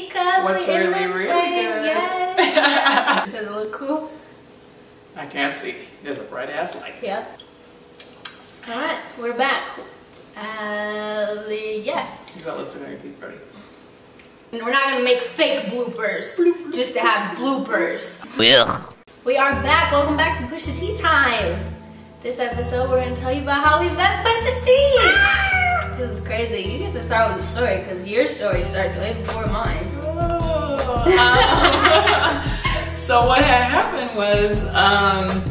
Because What's we in really, this really thing, good. yes. Does it look cool? I can't see. There's a bright ass light. Yep. All right, we're back. Uh, yeah. You got lipstick on your teeth, buddy. And We're not gonna make fake bloopers just to have bloopers. Well. We are back. Welcome back to Pusha T time. This episode, we're gonna tell you about how we met Pusha T. This is crazy. You get to start with the story because your story starts way before mine. Um, so what had happened was, um,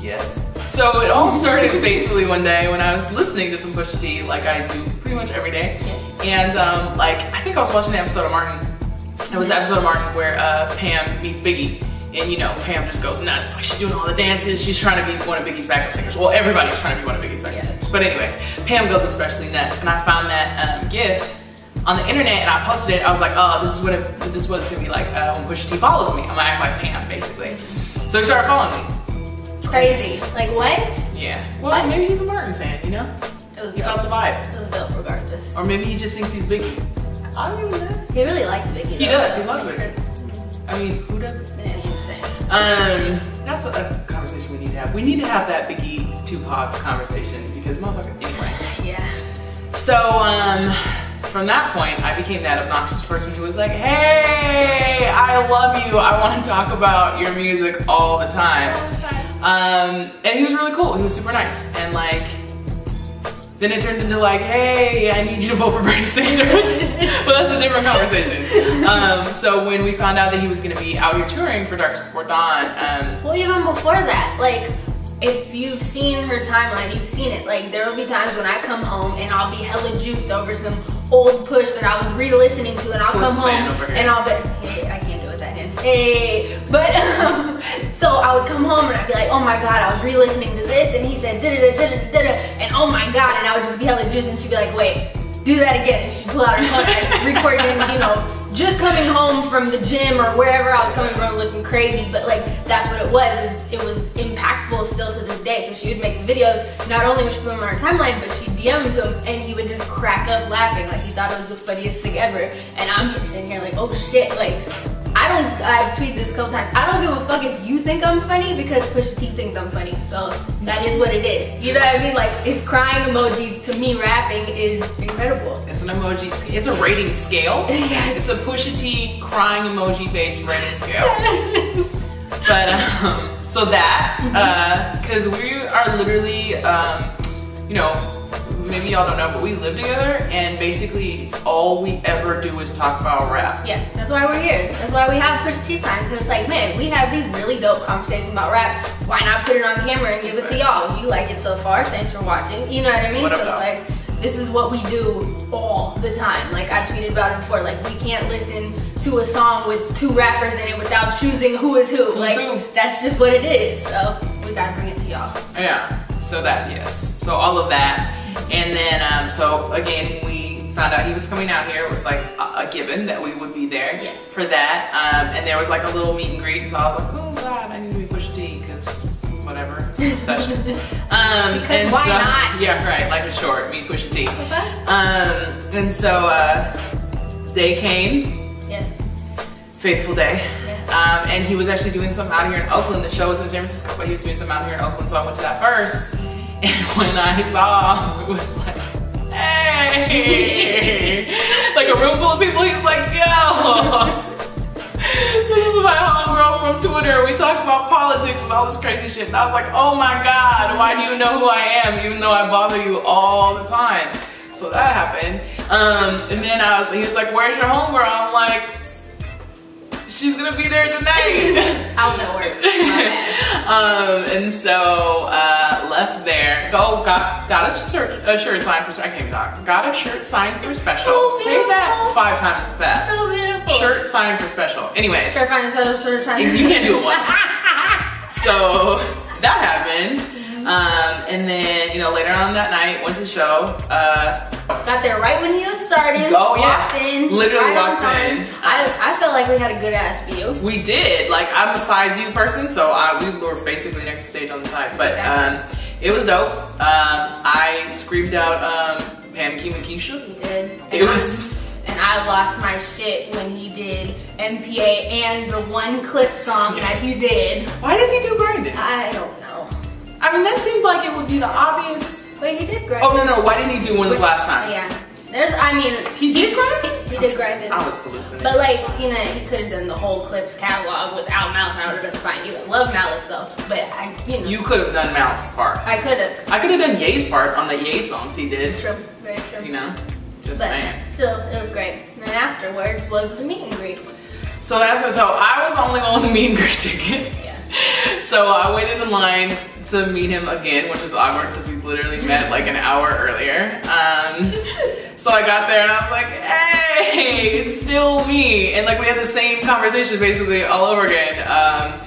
yes. So it all started faithfully one day when I was listening to some Pusha T, like I do pretty much every day. And um, like I think I was watching the episode of Martin. It was the episode of Martin where uh, Pam meets Biggie. And you know, Pam just goes nuts. Like she's doing all the dances. She's trying to be one of Biggie's backup singers. Well, everybody's trying to be one of Biggie's backup Yes. singers. But anyways, Pam goes especially nuts. And I found that um, GIF on the internet and I posted it. I was like, oh, this is what it, this is what it's gonna be like uh, when Pusha T follows me. I'm gonna act like Pam, basically. So he started following me. It's crazy. Like what? Yeah. Well, maybe he's a Martin fan, you know? It was He felt the vibe. It was dope regardless. Or maybe he just thinks he's Biggie. I don't even know. He really likes Biggie. He though. does, he loves Biggie. I mean, who doesn't? Yeah, he was saying. Um, that's a conversation we need to have. We need to have that Biggie Tupac conversation because motherfucker. Anyways, Yeah. so um, from that point, I became that obnoxious person who was like, "Hey, I love you. I want to talk about your music all the time." Um, and he was really cool. He was super nice, and like. Then it turned into like, hey, I need you to vote for Bernie Sanders. but that's a different conversation. Um, so when we found out that he was gonna be out here touring for Dark Before Dawn, um, Well, even before that, like, if you've seen her timeline, you've seen it. Like, there will be times when I come home and I'll be hella juiced over some old push that I was re-listening to, and I'll come home and I'll be, hey, Hey, but um, so I would come home and I'd be like, oh my god, I was re-listening to this, and he said da da da da da da, and oh my god, and I would just be hella juiced, and she'd be like, wait. Do that again, and she'd pull out her phone and recording, you know, just coming home from the gym or wherever I was coming from looking crazy, but like that's what it was. It was impactful still to this day. So she would make the videos, not only would she put them on her timeline, but she'd DM them to him and he would just crack up laughing. Like he thought it was the funniest thing ever. And I'm just sitting here like, oh shit, like I don't I've tweeted this a couple times. I don't give a fuck if you think I'm funny because Pusha T thinks I'm funny. So that is what it is. You know what I mean? Like it's crying emojis to me rapping is incredible. it's an emoji, it's a rating scale. Yes. It's a Pusha T crying emoji face rating scale. but um, so that, Uh, because we are literally, um, you know, maybe y'all don't know, but we live together, and basically all we ever do is talk about rap. Yeah, that's why we're here. That's why we have Pusha T time because it's like, man, we have these really dope conversations about rap. Why not put it on camera and give it to y'all? You like it so far. Thanks for watching. You know what I mean? What so it's like this is what we do all the time. Like I tweeted about it before. Like we can't listen to a song with two rappers in it without choosing who is who. like who? that's just what it is. So we gotta bring it to y'all. Yeah, so that, yes. So all of that. And then, um, so again, we found out he was coming out here. It was like a, a given that we would be there Yes. for that. Um, and there was like a little meet and greet. And so I was like, oh God, I need to be Pusha T because whatever, obsession. Um, Because and why so- not? Yeah, right, like a short, me. What's that? Um, and so uh, they came, Yeah. faithful day. Um, and he was actually doing something out here in Oakland. The show was in San Francisco, but he was doing something out here in Oakland. So I went to that first. And when I saw, it was like, hey, like a room full of people. He's like, yo, this is my homegirl from Twitter. We talk about politics and all this crazy shit. And I was like, oh my god, why do you know who I am, even though I bother you all the time? So that happened. Um, and then I was, he was like, where's your homegirl? I'm like, she's gonna be there tonight. I was at work. Um, and so uh, left there. Go got got a shirt a shirt signed for special I can't even talk. Got a shirt signed for special. So Say that five times fast. So beautiful. Shirt signed for special. Anyways, Shirt finding special, shirt finding. You can't do it once. so that happened. Um, and then you know later on that night went to the show. Uh, Got there right when he was starting. Oh, yeah. Walked in. Literally right walked in. I, I felt like we had a good ass view. We did. Like I'm a side view person, so I, we were basically next to stage on the side. But um, it was dope. Um, I screamed out um, Pam Kim and Keisha. We did. It was And I I lost my shit when he did MPA and the one Clipse song that he did. Why didn't he do grinding? I don't know. I mean, that seemed like it would be the obvious. But he did grind. Oh no no! Why didn't he do one this last time? Yeah. There's, I mean, He did grind he, he did grind it. I was hallucinating. But like, you know, he could have done the whole Clipse catalog without Malice, and I would have been fine. You love Malice though, but I, you know, you could have done Malice's part. I could have. I could have done Ye's part on the Ye songs he did. True, very true. You know, just but saying. still, it was great. And then afterwards was the meet and greet. So that's so I was only on the meet and greet ticket. So I waited in line to meet him again, which was awkward because we literally met like an hour earlier. Um, so I got there and I was like, hey, it's still me. And like we had the same conversation basically all over again. Um,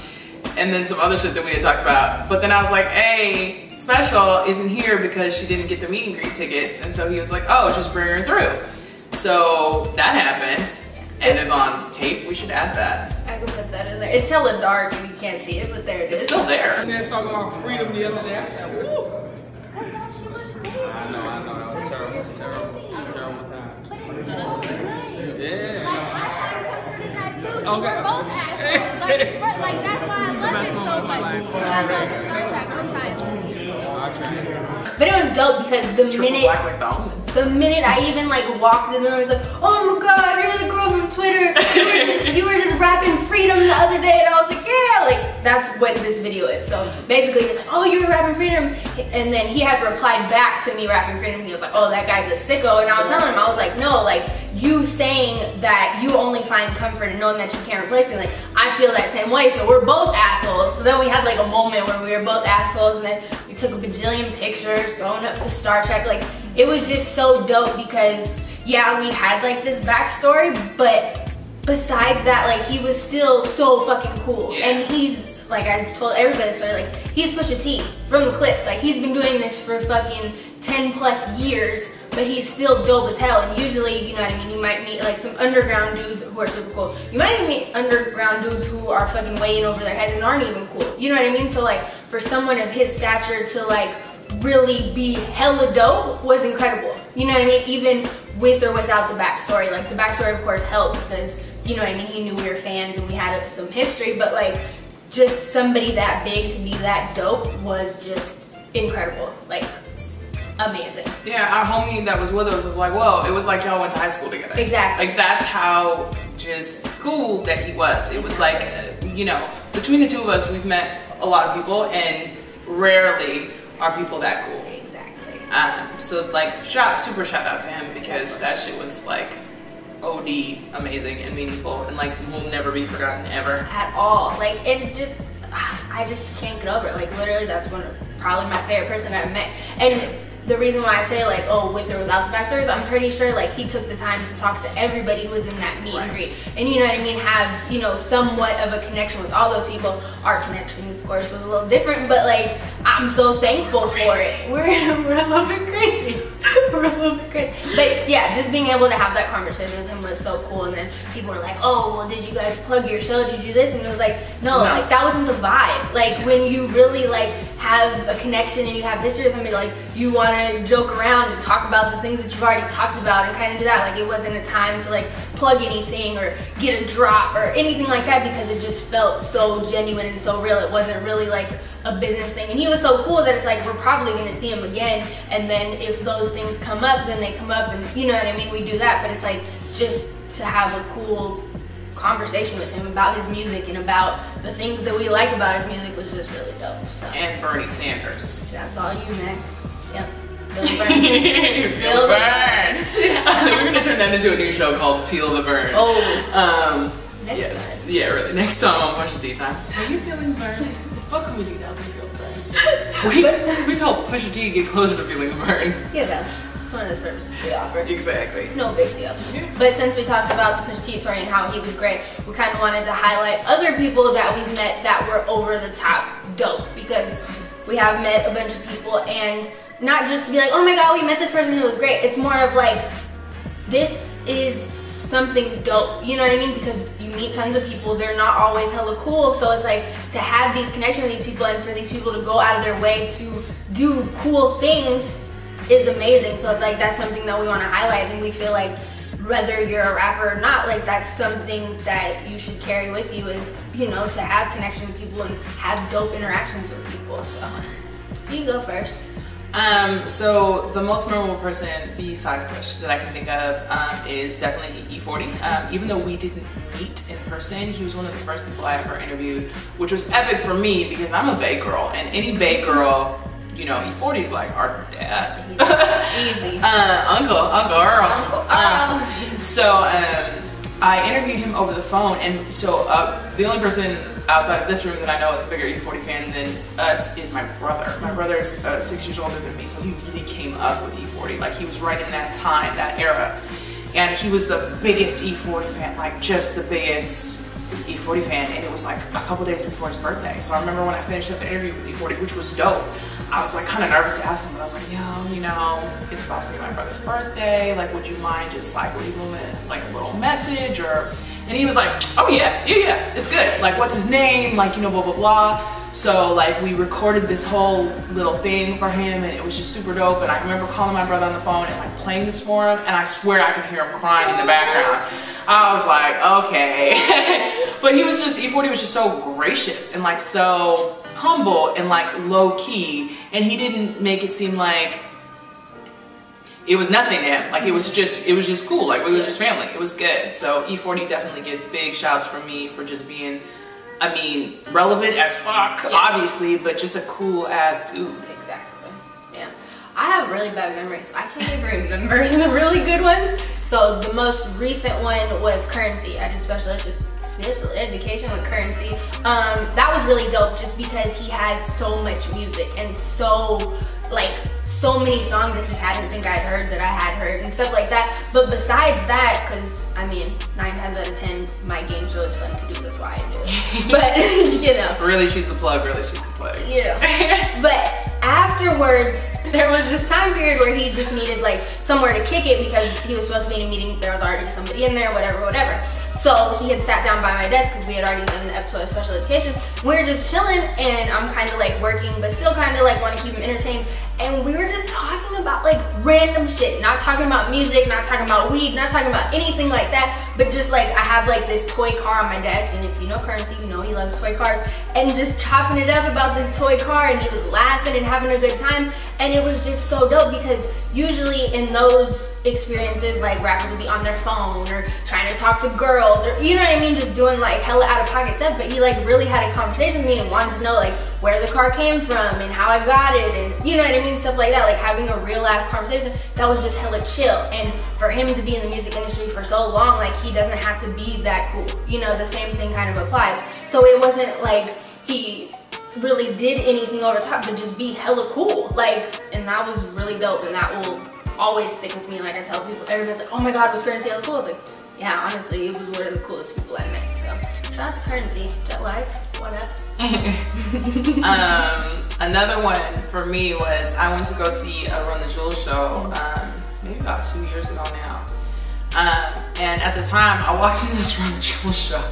and then some other shit that we had talked about. But then I was like, hey, Special isn't here because she didn't get the meet and greet tickets. And so he was like, oh, just bring her through. So that happened. And it's on tape. We should add that. I can put that in there. It's hella dark can't see it, but there it It's is. still there. They talking about freedom the other day. I said, woo. I know, I know. That was terrible, terrible, terrible time. Yeah. Okay. We're both assholes. Like, like, that's why I love him so much. We gotta go to Star Trek sometime. But it was dope because the Triple minute black like the minute I even like walked in the room, I was like, oh my god, you're the girl from Twitter. You were just, you were just rapping freedom the other day. And I was like, yeah, like that's what this video is. So basically, he's like, oh, you were rapping freedom. And then he had replied back to me rapping freedom. He was like, oh, that guy's a sicko. And I was telling him, I was like, no, like you saying that you only find comfort in knowing that you can't replace me. Like I feel that same way. So we're both assholes. So then we had like a moment where we were both assholes. And then we took a bajillion pictures, throwing up the Star Trek. Like it was just so dope because yeah, we had like this backstory, but besides that, like he was still so fucking cool. Yeah. And he's like I told everybody the story, like he's Pusha T from the Clipse. Like he's been doing this for fucking 10 plus years, but he's still dope as hell. And usually, you know what I mean, you might meet like some underground dudes who are super cool. You might even meet underground dudes who are fucking way over their heads and aren't even cool. You know what I mean? So like for someone of his stature to like really be hella dope was incredible. You know what I mean? Even with or without the backstory. Like the backstory of course helped because you know what I mean, he knew we were fans and we had some history, but like just somebody that big to be that dope was just incredible. Like amazing. Yeah, our homie that was with us was like, whoa, it was like y'all went to high school together. Exactly. Like that's how just cool that he was. It was like, uh, you know, between the two of us, we've met a lot of people and rarely are people that cool. Exactly. Um, so like, shout, super shout out to him because that shit was like OD amazing and meaningful and like will never be forgotten ever. At all. Like it just I just can't get over it. Like literally that's one of probably my favorite person I've met. And the reason why I say like, oh, with or without the backstory is I'm pretty sure like he took the time to talk to everybody who was in that meet and greet. And you know what I mean? Have, you know, somewhat of a connection with all those people. Our connection, of course, was a little different, but like I'm so thankful for it. We're, we're a little bit crazy. we're a little bit crazy. But yeah, just being able to have that conversation with him was so cool. And then people were like, oh, well, did you guys plug your show? Did you do this? And it was like, no, No. like that wasn't the vibe. Like when you really like have a connection and you have history with somebody, like you want to joke around and talk about the things that you've already talked about and kind of do that. Like it wasn't a time to like plug anything or get a drop or anything like that because it just felt so genuine and so real. It wasn't really like a business thing. And he was so cool that it's like we're probably gonna see him again. And then if those things come up, then they come up and you know what I mean? We do that. But it's like just to have a cool conversation with him about his music and about the things that we like about his music was just really dope. So And Bernie Sanders. that's all you, man. Yep. Billy Burns. Feel Feel the the burn. We're gonna turn that into a new show called Feel the Burn. Oh, Um, Next yes. Yeah, really. Next time on Pusha T time. Are you feeling burned? What can we do that We feel burned. We we've helped Pusha T get closer to feeling the burn. yeah, that's just one of the services we offer. Exactly. No big deal. But since we talked about the Push T story and how he was great, we kind of wanted to highlight other people that we've met that were over the top dope because we have met a bunch of people and not just to be like, oh my god, we met this person who was great. It's more of like, this is something dope. You know what I mean? Because you meet tons of people, they're not always hella cool. So it's like to have these connections with these people and for these people to go out of their way to do cool things is amazing. So it's like that's something that we want to highlight and we feel like whether you're a rapper or not, like that's something that you should carry with you is, you know, to have connection with people and have dope interactions with people. So you go first. Um, so the most memorable person besides Push that I can think of um, is definitely E-40. Um, even though we didn't meet in person, he was one of the first people I ever interviewed, which was epic for me because I'm a Bay girl, and any Bay girl, you know, E-40 is like our dad, Easy. uh, uncle, Uncle Earl. Uncle Um, Earl. so um, I interviewed him over the phone, and so uh, the only person outside of this room that I know is a bigger E-40 fan than us is my brother. My brother's uh, six years older than me, so he really came up with E-40. Like he was right in that time, that era, and he was the biggest E-40 fan, like just the biggest E-40 fan. And it was like a couple days before his birthday. So I remember when I finished up the interview with E-40, which was dope. I was like kind of nervous to ask him, but I was like, yo, you know, it's about to be my brother's birthday. Like, would you mind just like leaving him like a little message or? And he was like, oh yeah, yeah, yeah, it's good. Like, what's his name? Like, you know, blah blah blah. So like we recorded this whole little thing for him, and it was just super dope. And I remember calling my brother on the phone and like playing this for him, and I swear I could hear him crying in the background. I was like, okay. but he was just E-40 was just so gracious and like so humble and like low key, and he didn't make it seem like it was nothing to him. Like it was just it was just cool. Like we were just family. It was good. So E-40 definitely gets big shouts from me for just being I mean, relevant as fuck, obviously, but just a cool ass dude. Exactly. Yeah. I have really bad memories. I can't even remember the really good ones. So the most recent one was Curren$y. I did special edu- education with Curren$y. Um, that was really dope just because he has so much music and so like so many songs that he hadn't think I'd heard that I had heard and stuff like that. But besides that, because I mean, nine times out of ten, my game show is fun to do. That's why I do it. But you know, Really, she's the plug. Really, she's the plug. you know. But afterwards, there was this time period where he just needed like somewhere to kick it because he was supposed to be in a meeting. There was already somebody in there, whatever, whatever. So he had sat down by my desk because we had already done the episode of special education. We were just chilling, and I'm kind of like working, but still kind of like want to keep him entertained. And we were just talking about like random shit, not talking about music, not talking about weed, not talking about anything like that, but just like I have like this toy car on my desk, and if you know Curren$y, you know he loves toy cars, and just chopping it up about this toy car, and he was laughing and having a good time, and it was just so dope because usually in those experiences, like rappers would be on their phone or trying to talk to girls, or you know what I mean, just doing like hella out of pocket stuff, but he like really had a conversation with me and wanted to know like where the car came from and how I got it, and you know what I mean, stuff like that, like having a real ass conversation, that was just hella chill, and for him to be in the music industry for so long, like he doesn't have to be that cool, you know, the same thing kind of applies. So it wasn't like he really did anything over top, but just be hella cool. Like, and that was really dope, and that will always stick with me. Like I tell people, everybody's like, "Oh my God, was Curren$y hella cool?" I was like, "Yeah, honestly, it was one of the coolest people I met." So, shout out to Curren$y, Jet Life, what up? um, another one for me was I went to go see a Run the Jewels show, um, maybe about two years ago now. Um, and at the time, I walked in this Run the Jewels show,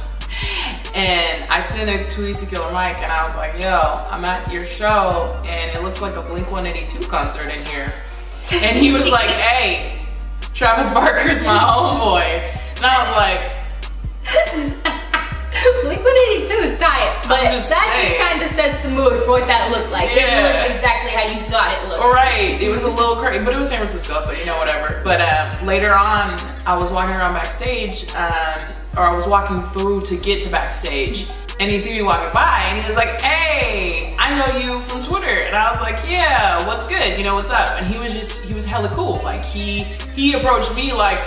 and I sent a tweet to Killer Mike, and I was like, "Yo, I'm at your show, and it looks like a Blink 182 concert in here." And he was like, "Hey, Travis Barker's my homeboy," and I was like. Blink 182 is tight, but that just just kind of sets the mood for what that looked like. It Yeah. looked exactly how you thought it looked. All right, it was a little crazy, but it was San Francisco, so you know whatever. But um, later on, I was walking around backstage, um, or I was walking through to get to backstage, and he see me walking by, and he was like, "Hey, I know you from Twitter," and I was like, "Yeah, what's good? You know what's up?" And he was just, he was hella cool. Like he he approached me like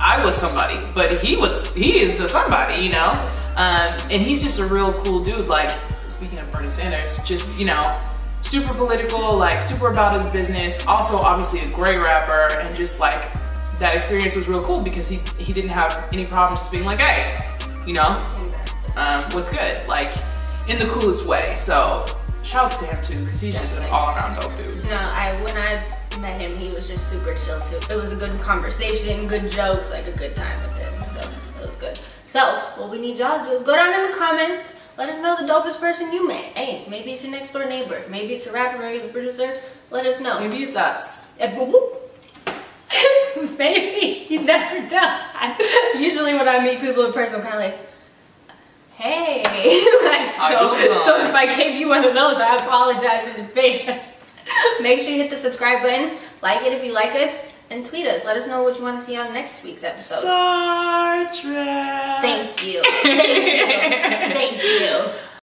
I was somebody, but he was he is the somebody, you know. Um, and he's just a real cool dude. Like speaking of Bernie Sanders, just you know, super political, like super about his business. Also, obviously a great rapper, and just like that experience was real cool because he he didn't have any problem just being like, hey, you know, um, what's good, like in the coolest way. So shouts to him too, because he's just an all around dope dude. No, I when I met him, he was just super chill too. It was a good conversation, good jokes, like a good time with him. So it was good. So what we need y'all to do is go down in the comments. Let us know the dopest person you met. Hey, maybe it's your next door neighbor. Maybe it's a rapper. Maybe it's a producer. Let us know. Maybe it's us. Boop, boop. Maybe you never know. Usually when I meet people in person, I'm kind of like, hey. like, so, so if I gave you one of those, I apologize in advance. Make sure you hit the subscribe button, like it if you like us, and tweet us. Let us know what you want to see on next week's episode. Star Trek. Thank you. Thank you. Thank you.